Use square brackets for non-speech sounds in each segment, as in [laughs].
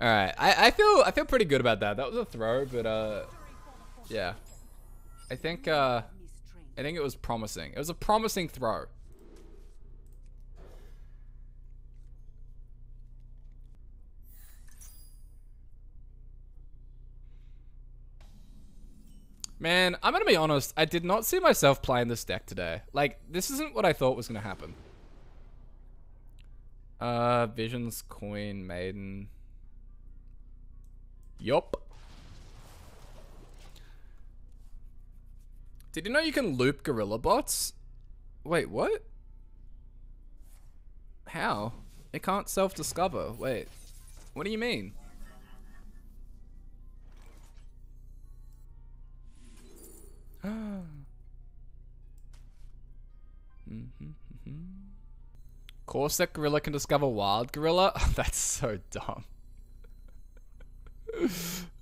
All right, I, I feel I feel pretty good about that. That was a throw, but uh, yeah, I think uh, I think it was promising. It was a promising throw. Man, I'm gonna be honest. I did not see myself playing this deck today. Like, this isn't what I thought was gonna happen. Uh, Visions, Coin, Maiden. Yup. Did you know you can loop Gorilla Bots? Wait, what? How? It can't self-discover. Wait. What do you mean? [gasps] Mm-hmm, mm-hmm. Corset gorilla can discover wild gorilla? [laughs] That's so dumb.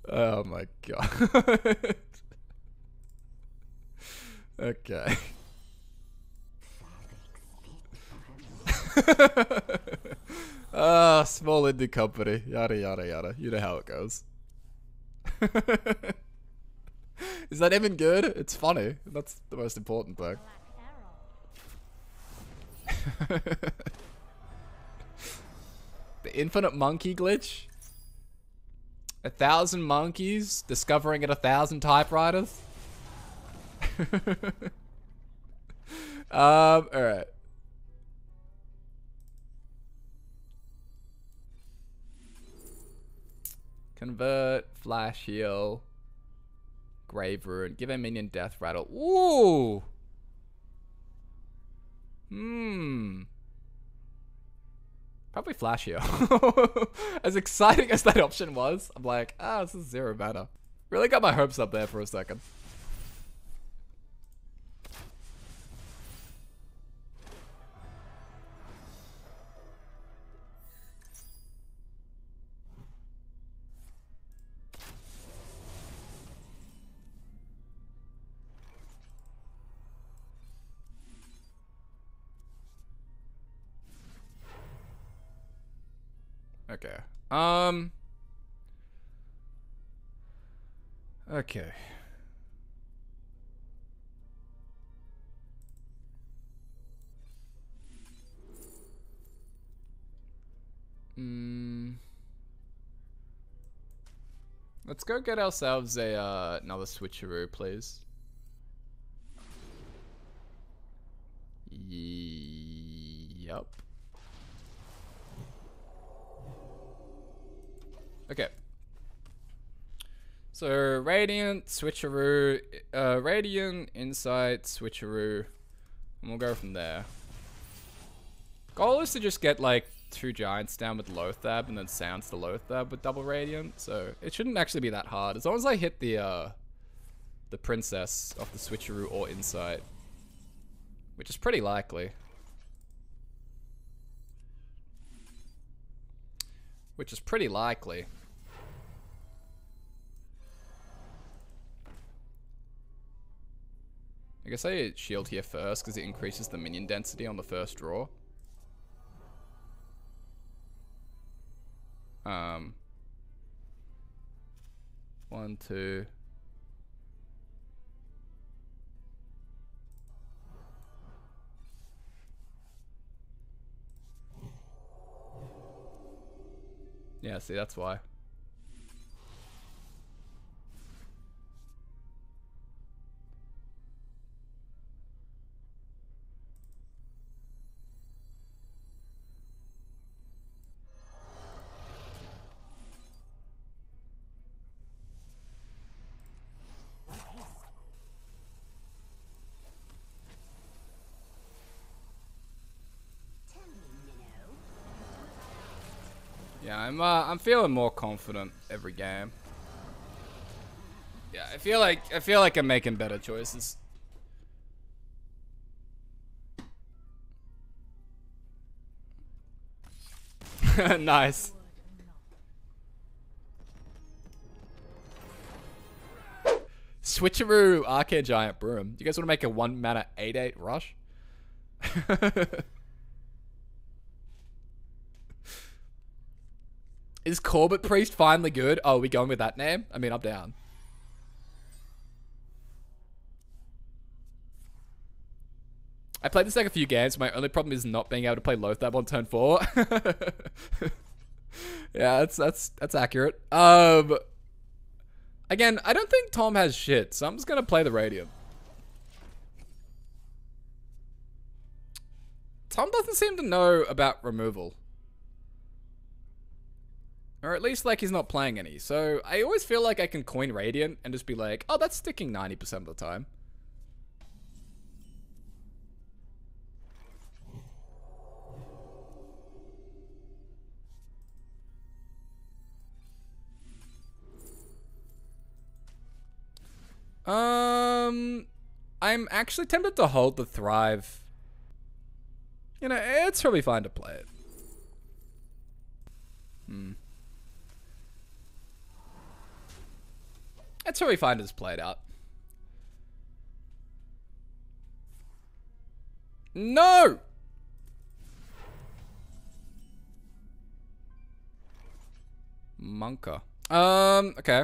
Oh my god. [laughs] okay. [laughs] Ah, small indie company. Yada yada yada. You know how it goes. [laughs] Is that even good? It's funny. That's the most important thing. the infinite monkey glitch? A thousand monkeys discovering at a thousand typewriters? [laughs] um, alright. Convert, flash heal. Grave Rune. Give a minion Deathrattle. Ooh! Hmm. Probably flashier. [laughs] as exciting as that option was, I'm like, ah, this is zero mana. Really got my hopes up there for a second. Okay. Um. Okay. Hmm. Let's go get ourselves a uh, another switcheroo, please. Yep. Okay. So Radiant, Switcheroo, uh, Radiant, Insight, Switcheroo, and we'll go from there. Goal is to just get like two Giants down with Loatheb and then Sounds to Loatheb with double Radiant, so it shouldn't actually be that hard. As long as I hit the, uh, the Princess of the Switcheroo or Insight, which is pretty likely. Which is pretty likely. I guess I shield here first because it increases the minion density on the first draw. Um, one, two. Yeah, see, that's why. Yeah, I'm uh, I'm feeling more confident every game. Yeah, I feel like I feel like I'm making better choices. [laughs] nice. Switcheroo Arcane Giant Broom. Do You guys want to make a one mana 8-8 rush? [laughs] Is Corbett Priest finally good? Oh, are we going with that name? I mean, I'm down. I played this deck a few games. My only problem is not being able to play Loatheb on turn four. [laughs] yeah, that's that's that's accurate. Um, again, I don't think Tom has shit, so I'm just gonna play the Radiant. Tom doesn't seem to know about removal. Or at least, like, he's not playing any. So, I always feel like I can coin Radiant and just be like, oh, that's sticking 90% of the time. Um, I'm actually tempted to hold the Thrive. You know, it's probably fine to play it. Hmm. It's how we find just play it out. No! Monka. Um, okay.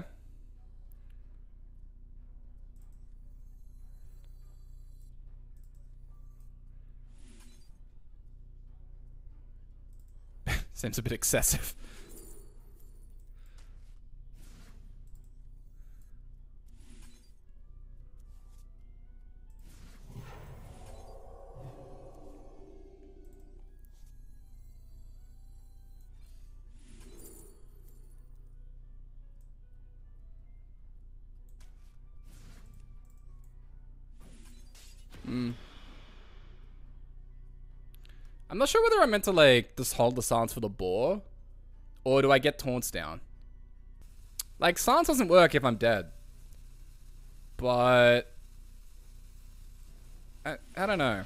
[laughs] Seems a bit excessive. I'm not sure whether I'm meant to like just hold the silence for the boar or do I get taunts down? Like silence doesn't work if I'm dead. But I, I don't know.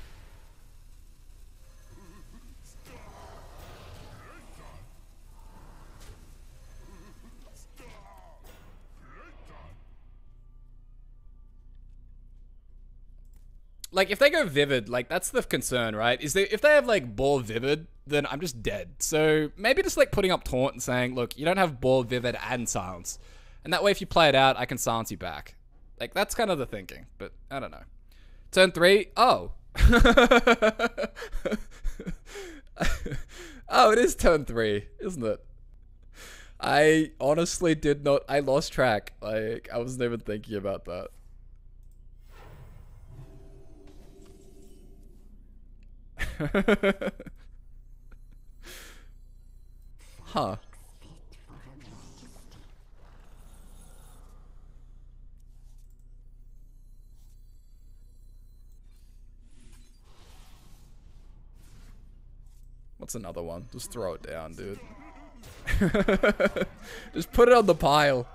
Like if they go vivid, like that's the concern, right? Is they if they have like ball vivid, then I'm just dead. So maybe just like putting up taunt and saying, look, you don't have ball vivid and silence, and that way if you play it out, I can silence you back. Like that's kind of the thinking, but I don't know. Turn three. Oh. [laughs] oh, it is turn three, isn't it? I honestly did not. I lost track. Like I wasn't even thinking about that. [laughs] huh. What's another one? Just throw it down, dude. [laughs] Just put it on the pile.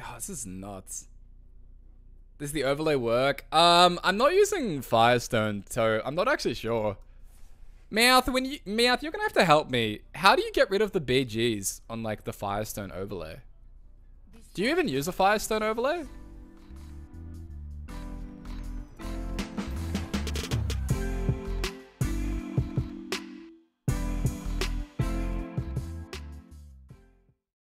God, this is nuts. Does the overlay work? Um, I'm not using Firestone, so I'm not actually sure. Meowth, when you Meowth, you're gonna have to help me. How do you get rid of the BGs on like the Firestone overlay? Do you even use a Firestone overlay?